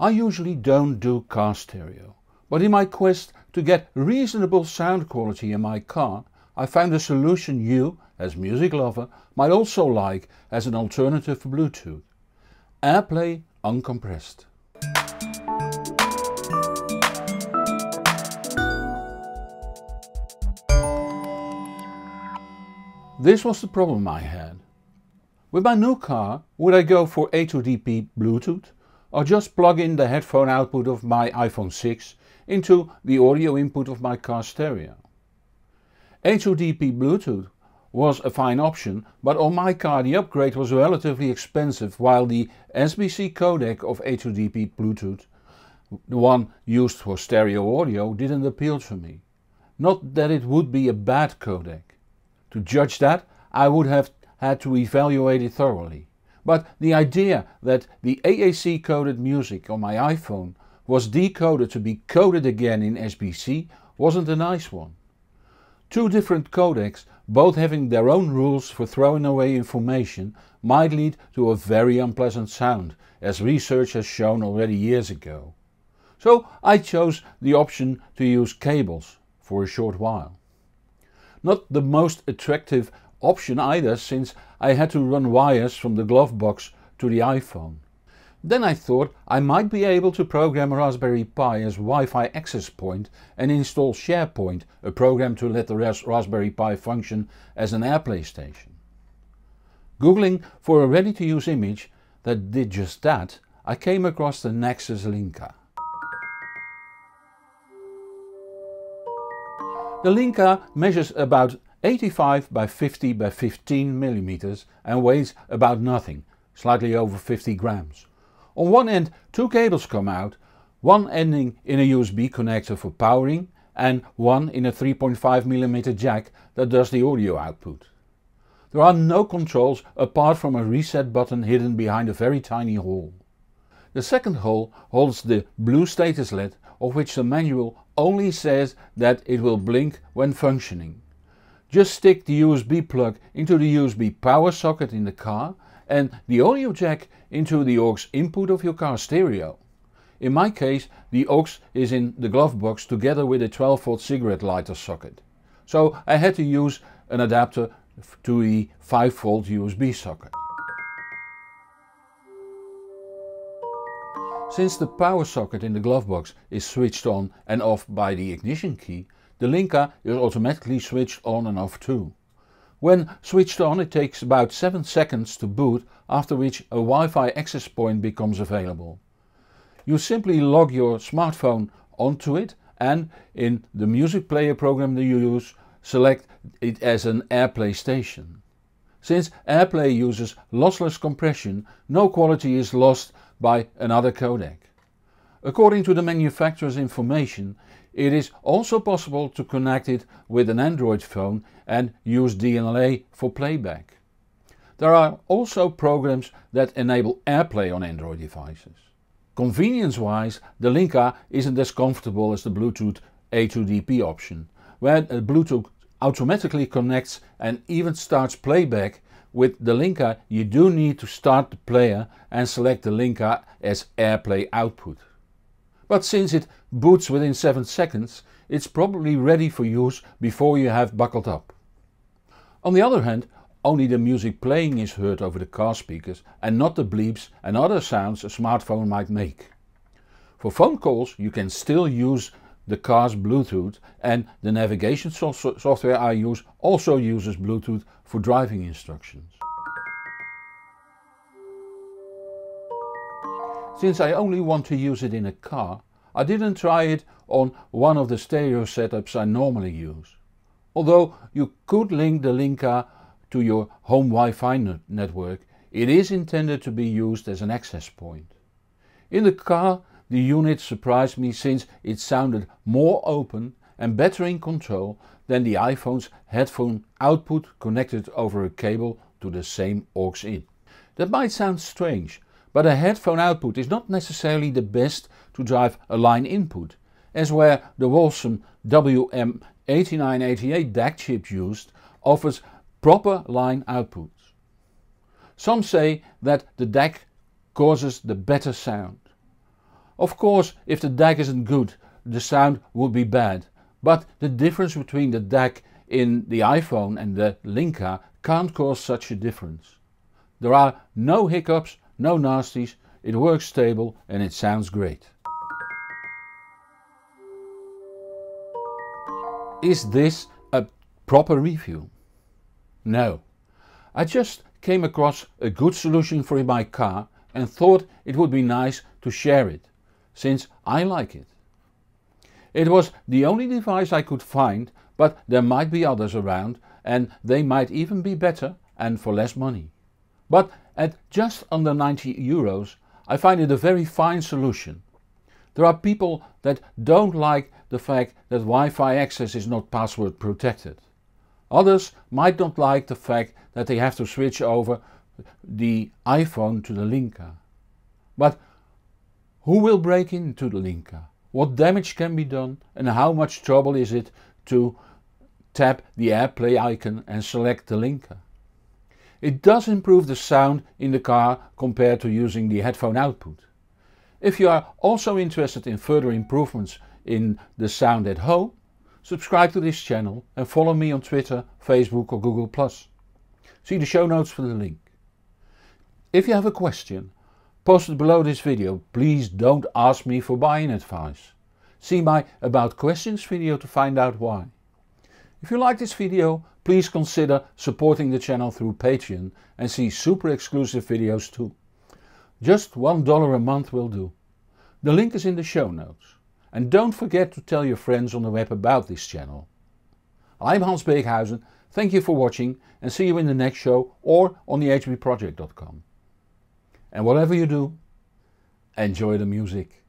I usually don't do car stereo, but in my quest to get reasonable sound quality in my car I found a solution you, as music lover, might also like as an alternative for Bluetooth. AirPlay uncompressed. This was the problem I had. With my new car would I go for A2DP Bluetooth or just plug in the headphone output of my iPhone 6 into the audio input of my car stereo. A2DP Bluetooth was a fine option but on my car the upgrade was relatively expensive while the SBC codec of A2DP Bluetooth, the one used for stereo audio, didn't appeal to me. Not that it would be a bad codec. To judge that I would have had to evaluate it thoroughly. But the idea that the AAC coded music on my iPhone was decoded to be coded again in SBC wasn't a nice one. Two different codecs, both having their own rules for throwing away information, might lead to a very unpleasant sound, as research has shown already years ago. So I chose the option to use cables for a short while. Not the most attractive option either since I had to run wires from the glove box to the iPhone. Then I thought I might be able to program Raspberry Pi as Wi-Fi access point and install Shairport, a program to let the Raspberry Pi function as an AirPlay station. Googling for a ready to use image that did just that, I came across the Nexum Linka. The Linka measures about 85 by 50 by 15 millimeters and weighs about nothing, slightly over 50 grams. On one end two cables come out, one ending in a USB connector for powering and one in a 3.5mm jack that does the audio output. There are no controls apart from a reset button hidden behind a very tiny hole. The second hole holds the blue status LED of which the manual only says that it will blink when functioning. Just stick the USB plug into the USB power socket in the car and the audio jack into the aux input of your car stereo. In my case the aux is in the glove box together with a 12 volt cigarette lighter socket. So I had to use an adapter to the 5 volt USB socket. Since the power socket in the glove box is switched on and off by the ignition key, the Linka is automatically switched on and off too. When switched on it takes about 7 seconds to boot after which a Wi-Fi access point becomes available. You simply log your smartphone onto it and in the music player program that you use select it as an AirPlay station. Since AirPlay uses lossless compression no quality is lost by another codec. According to the manufacturer's information it is also possible to connect it with an Android phone and use DLNA for playback. There are also programs that enable AirPlay on Android devices. Convenience wise the Linka isn't as comfortable as the Bluetooth A2DP option, where Bluetooth automatically connects and even starts playback with the Linka you do need to start the player and select the Linka as AirPlay output. But since it boots within 7 seconds it's probably ready for use before you have buckled up. On the other hand only the music playing is heard over the car speakers and not the bleeps and other sounds a smartphone might make. For phone calls you can still use the car's Bluetooth and the navigation so software I use also uses Bluetooth for driving instructions. Since I only want to use it in a car, I didn't try it on one of the stereo setups I normally use. Although you could link the Linka to your home Wi-Fi network, it is intended to be used as an access point. In the car the unit surprised me since it sounded more open and better in control than the iPhone's headphone output connected over a cable to the same aux in. That might sound strange, but a headphone output is not necessarily the best to drive a line input, as where the Wolfson WM8988 DAC chip used offers proper line outputs. Some say that the DAC causes the better sound. Of course if the DAC isn't good the sound would be bad, but the difference between the DAC in the iPhone and the Linka can't cause such a difference. There are no hiccups, no nasties, it works stable and it sounds great. Is this a proper review? No. I just came across a good solution for my car and thought it would be nice to share it, since I like it. It was the only device I could find but there might be others around and they might even be better and for less money. But at just under 90 euros I find it a very fine solution. There are people that don't like the fact that Wi-Fi access is not password protected. Others might not like the fact that they have to switch over the iPhone to the Linka. But who will break into the Linka? What damage can be done and how much trouble is it to tap the AirPlay icon and select the Linka? It does improve the sound in the car compared to using the headphone output. If you are also interested in further improvements in the sound at home, subscribe to this channel and follow me on Twitter, Facebook or Google+. See the show notes for the link. If you have a question, post it below this video, please don't ask me for buying advice. See my About Questions video to find out why. If you like this video, please consider supporting the channel through Patreon and see super exclusive videos too. Just $1 a month will do. The link is in the show notes. And don't forget to tell your friends on the web about this channel. I'm Hans Beekhuyzen, thank you for watching and see you in the next show or on thehbproject.com. And whatever you do, enjoy the music.